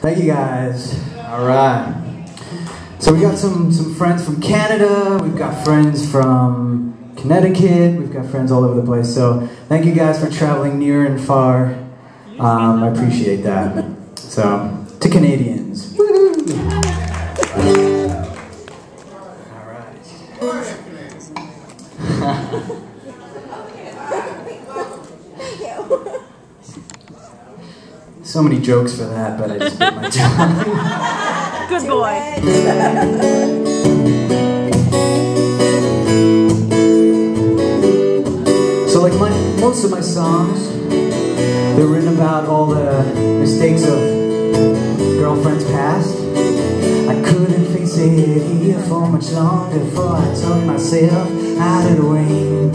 Thank you guys. All right. So we got some some friends from Canada. We've got friends from Connecticut. We've got friends all over the place. So thank you guys for traveling near and far. Um, I appreciate that. So to Canadians. So many jokes for that, but I just bit my tongue. Good boy. so like my most of my songs, they're written about all the mistakes of girlfriends past. I couldn't face it here for much longer before I told myself out of the rain.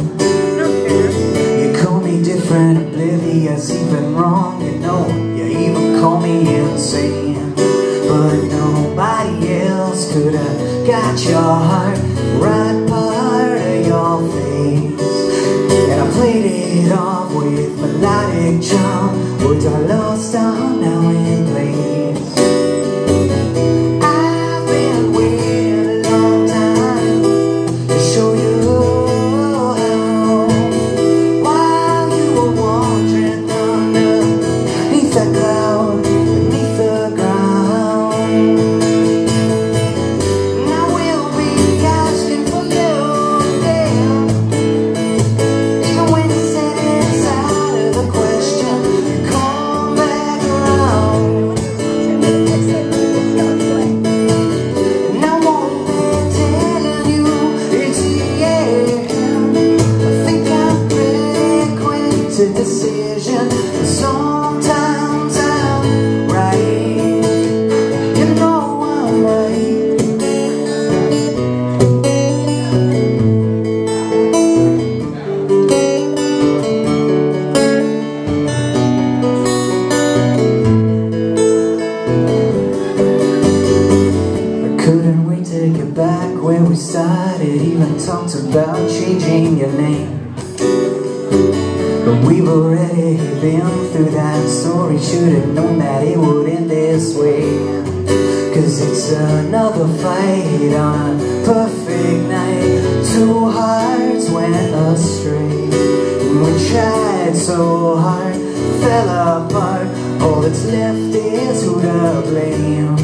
You call me different, oblivious, even wrong, you know But nobody else could have got your heart Right part of your face. And I played it off with melodic charm. Words I lost on now decision. Sometimes I'm right. You know I'm right. Couldn't wait to get back where we started. Even talked about changing your name we've already been through that story. Should've known that it would end this way. Cause it's another fight on a perfect night. Two hearts went astray. We tried so hard, fell apart. All that's left is who to blame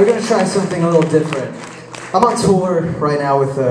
we're gonna try something a little different. I'm on tour right now with uh,